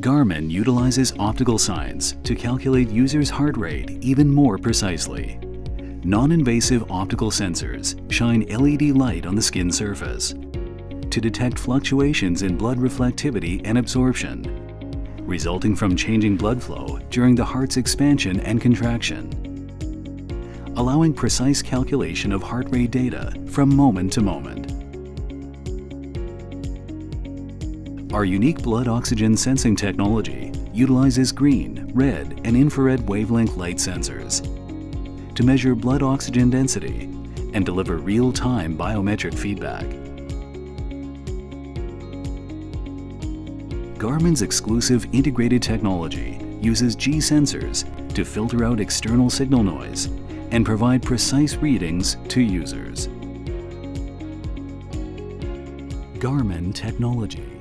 Garmin utilizes optical science to calculate users' heart rate even more precisely. Non-invasive optical sensors shine LED light on the skin surface to detect fluctuations in blood reflectivity and absorption, resulting from changing blood flow during the heart's expansion and contraction, allowing precise calculation of heart rate data from moment to moment. Our unique blood oxygen sensing technology utilizes green, red, and infrared wavelength light sensors to measure blood oxygen density and deliver real-time biometric feedback. Garmin's exclusive integrated technology uses G sensors to filter out external signal noise and provide precise readings to users. Garmin Technology